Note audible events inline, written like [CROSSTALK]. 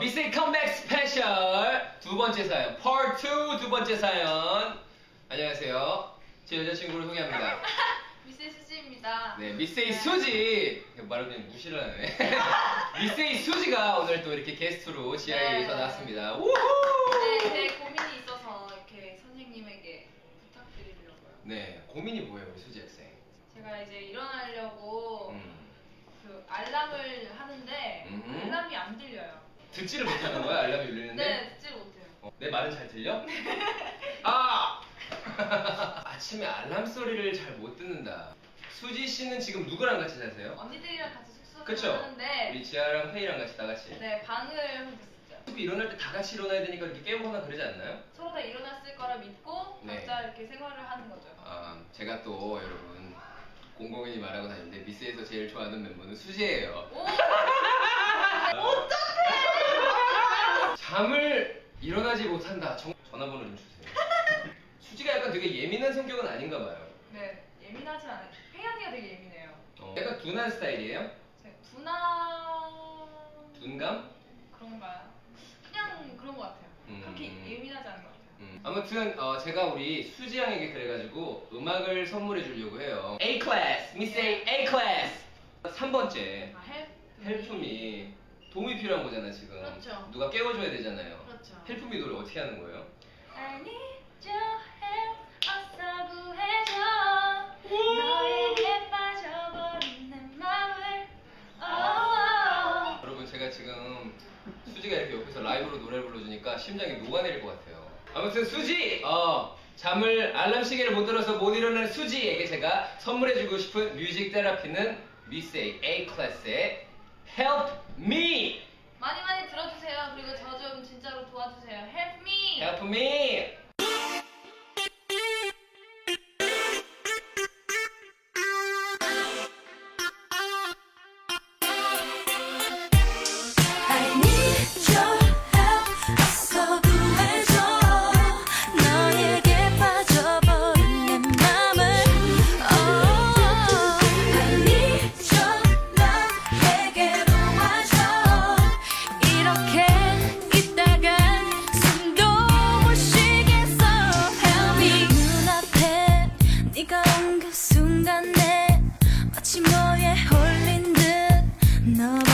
miss A 컴백 스페셜 두 번째 사연, Part 2 두 번째 사연. 안녕하세요. 제 여자친구를 소개합니다. [LAUGHS] miss A 수지입니다. 네, miss A 수지. 말을 그냥 무시를 하네. [LAUGHS] miss A 수지가 오늘 또 이렇게 게스트로 지하에서 네. 나왔습니다. 우후! 네, 제 고민이 있어서 이렇게 선생님에게 부탁드리려고요. 네, 고민이 뭐예요, 우리 수지 학생? 제가 이제 일어나려고 음, 그 알람을 하는데 음흠. 알람이 안 들려요. 듣지를 못하는 거야, 알람이 울리는데? 네, 듣지를 못해요. 어, 내 말은 잘 들려? [LAUGHS] 아! [LAUGHS] 아침에 알람 소리를 잘 못 듣는다. 수지 씨는 지금 누구랑 같이 사세요? 언니들이랑 같이 숙소를 그쵸? 하는데 우리 지아랑 페이랑 같이 다 같이. 네, 방을 혼자 쓰죠. 어차피 일어날 때 다 같이 일어나야 되니까 이렇게 깨우거나 그러지 않나요? 서로 다 일어났을 거라 믿고 네. 각자 이렇게 생활을 하는 거죠. 아, 제가 또 여러분 공공연히 말하고 다니는데 미스에서 제일 좋아하는 멤버는 수지예요. 오! [LAUGHS] 잠을 일어나지 못한다. 정- 전화번호 좀 주세요. [LAUGHS] 수지가 약간 되게 예민한 성격은 아닌가 봐요. 네, 예민하지 않아요. 혜연이가 되게 예민해요. 어, 약간 둔한 스타일이에요? 제 둔한 둔감? 그런가요? 그냥 그런 것 같아요. 음. 그렇게 예민하지 않은 것 같아요. 음, 아무튼 어, 제가 우리 수지 양에게 그래가지고 음악을 선물해 주려고 해요. A 클래스, 미스 A, A 클래스. 3 번째, 아, help. Help me. 도움이 필요한 거잖아 지금. 그렇죠. 누가 깨워줘야 되잖아요. 그렇죠. Help me 노래 어떻게 하는 거예요? I need your help. 어서 구해줘. 너에게 빠져버린 내. Oh. 여러분 제가 지금 수지가 이렇게 옆에서 라이브로 노래를 불러주니까 심장이 녹아내릴 것 같아요. 아무튼 수지, 어 잠을 알람 시계를 못 들어서 못 일어나는 수지에게 제가 선물해주고 싶은 music therapy는 미세이 A 클래스의 Help Me, 많이 많이 들어주세요. 그리고 저 좀 진짜로 도와주세요. Help me. Help Me. No.